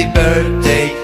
Happy birthday